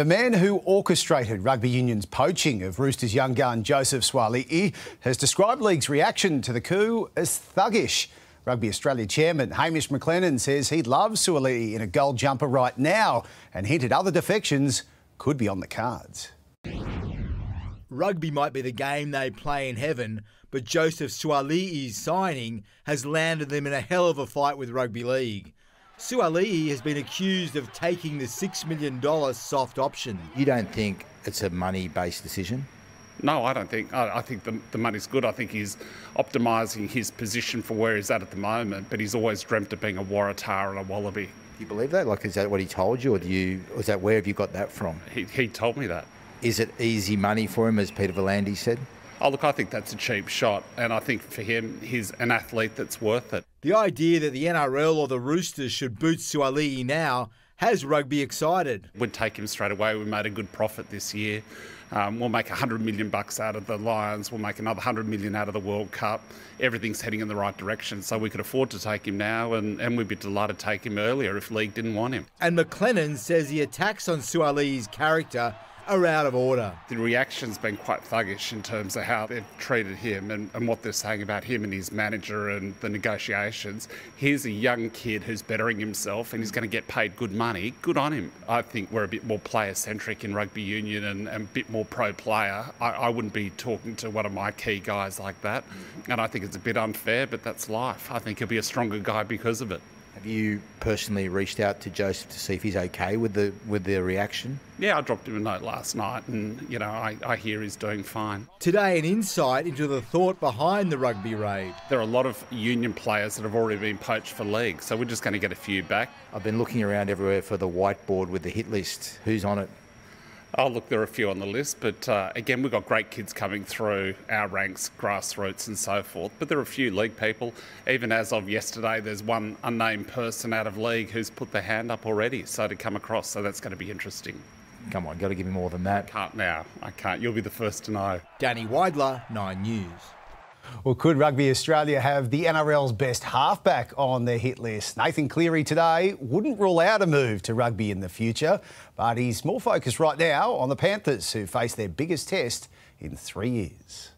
The man who orchestrated rugby union's poaching of Roosters young gun Joseph Suaalii has described league's reaction to the coup as thuggish. Rugby Australia chairman Hamish McLennan says he'd love Suaalii in a gold jumper right now and hinted other defections could be on the cards. Rugby might be the game they play in heaven, but Joseph Suaalii's signing has landed them in a hell of a fight with rugby league. Suaalii has been accused of taking the $6 million soft option. You don't think it's a money based decision? No, I don't think. I, I think the, the, money's good. I think he's optimising his position for where he's at at the moment, but he's always dreamt of being a Waratah and a Wallaby. Do you believe that? Like, is that what he told you, or do you? Is that where have you got that from? He, he told me that. Is it easy money for him, as Peter V'landys said? Oh, look, I think that's a cheap shot, and I think for him, he's an athlete that's worth it. The idea that the NRL or the Roosters should boot Suaalii now has rugby excited. We'd take him straight away. We made a good profit this year. Um, we'll make 100 million bucks out of the Lions. We'll make another 100 million out of the World Cup. Everything's heading in the right direction. So we could afford to take him now, and, and we'd be delighted to take him earlier if League didn't want him. And McLennan says the attacks on Suaalii's character are out of order. The reaction's been quite thuggish in terms of how they've treated him and, and what they're saying about him and his manager and the negotiations. Here's a young kid who's bettering himself and he's going to get paid good money. Good on him. I think we're a bit more player centric in rugby union and, and, a bit more pro player. I, I wouldn't be talking to one of my key guys like that. And I think it's a bit unfair, but that's life. I think he'll be a stronger guy because of it. Have you personally reached out to Joseph to see if he's okay with the with the reaction? Yeah, I dropped him a note last night, and you know I, I hear he's doing fine. Today, an insight into the thought behind the rugby raid. There are a lot of union players that have already been poached for league, so we're just going to get a few back. I've been looking around everywhere for the whiteboard with the hit list. Who's on it? Oh, look, there are a few on the list, but uh, again, we've got great kids coming through our ranks, grassroots, and so forth. But there are a few league people. Even as of yesterday, there's one unnamed person out of league who's put their hand up already, so to come across. So that's going to be interesting. Come on, got to give me more than that. Can't now. I can't. You'll be the first to know. Danny Weidler, Nine News. Well, could Rugby Australia have the NRL's best halfback on their hit list? Nathan Cleary today wouldn't rule out a move to rugby in the future, but he's more focused right now on the Panthers, who face their biggest test in three years.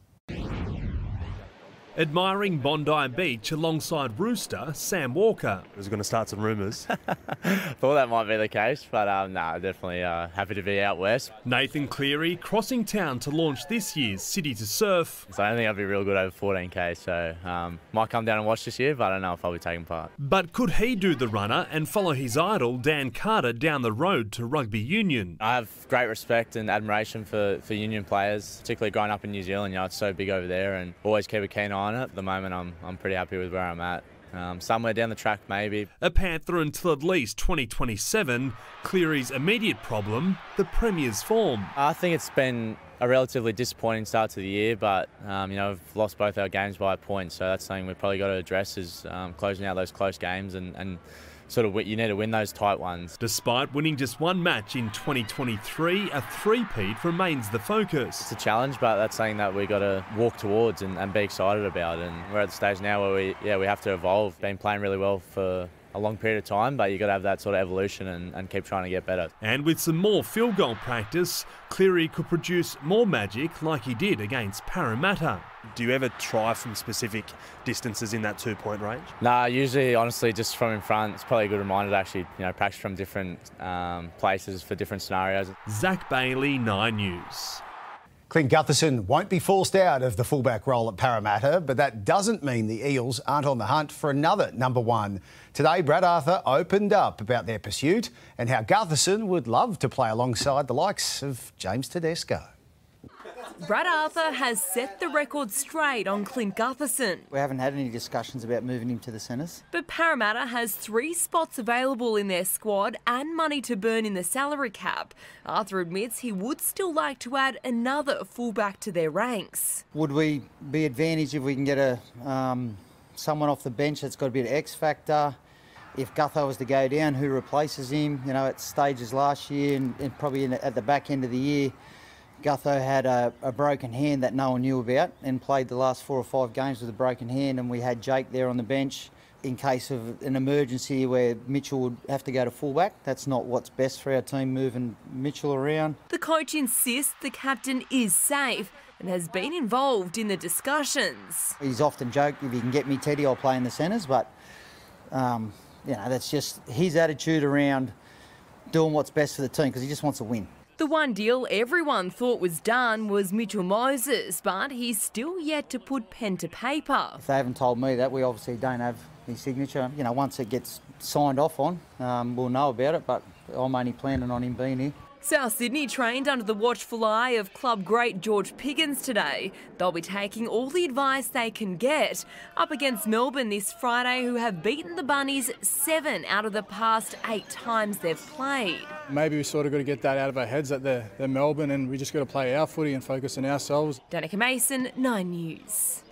Admiring Bondi Beach alongside Rooster, Sam Walker. There's going to start some rumours. Thought that might be the case, but um, no, definitely uh, happy to be out west. Nathan Cleary crossing town to launch this year's City to Surf. So I don't think I'll be real good over 14k, so um, might come down and watch this year, but I don't know if I'll be taking part. But could he do the runner and follow his idol, Dan Carter, down the road to rugby union? I have great respect and admiration for, for union players, particularly growing up in New Zealand. You know, it's so big over there and always keep a keen eye on it. At the moment, I'm, I'm pretty happy with where I'm at. Um, somewhere down the track, maybe. A Panther until at least 2027. Cleary's immediate problem, the Premier's form. I think it's been a relatively disappointing start to the year, but um, you know we've lost both our games by a point, so that's something we've probably got to address is um, closing out those close games and, and sort of you need to win those tight ones. Despite winning just one match in 2023, a three-peat remains the focus. It's a challenge, but that's something that we've got to walk towards and, and be excited about. And we're at the stage now where we, yeah, we have to evolve. Been playing really well for a long period of time, but you've got to have that sort of evolution and, and, keep trying to get better. And with some more field goal practice, Cleary could produce more magic like he did against Parramatta. Do you ever try from specific distances in that two point range? Nah, usually, honestly, just from in front. It's probably a good reminder to actually you know, practice from different um, places for different scenarios. Zach Bailey, Nine News. Clint Gutherson won't be forced out of the fullback role at Parramatta, but that doesn't mean the Eels aren't on the hunt for another number one. Today, Brad Arthur opened up about their pursuit and how Gutherson would love to play alongside the likes of James Tedesco. Brad Arthur has set the record straight on Clint Gutherson. We haven't had any discussions about moving him to the centres. But Parramatta has three spots available in their squad and money to burn in the salary cap. Arthur admits he would still like to add another fullback to their ranks. Would we be advantaged if we can get a um, someone off the bench that's got a bit of X factor? If Gutho was to go down, who replaces him? You know, at stages last year and, and probably the, at the back end of the year Gutho had a, a, broken hand that no one knew about and played the last four or five games with a broken hand. And we had Jake there on the bench in case of an emergency where Mitchell would have to go to fullback. That's not what's best for our team, moving Mitchell around. The coach insists the captain is safe and has been involved in the discussions. He's often joked, if you can get me Teddy, I'll play in the centres, but, um, you know, that's just his attitude around doing what's best for the team because he just wants to win. The one deal everyone thought was done was Mitchell Moses, but he's still yet to put pen to paper. If they haven't told me that, we obviously don't have his signature. You know, once it gets signed off on, um, we'll know about it, but I'm only planning on him being here. South Sydney trained under the watchful eye of club great George Piggins today. They'll be taking all the advice they can get up against Melbourne this Friday, who have beaten the Bunnies seven out of the past eight times they've played. Maybe we sort of got to get that out of our heads that they're, they're Melbourne and we just got to play our footy and focus on ourselves. Danika Mason, 9 News.